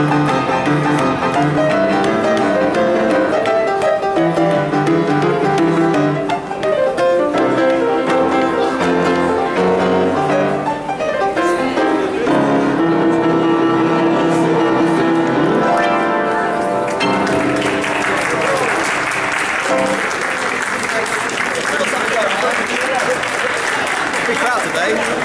Ik praat erbij.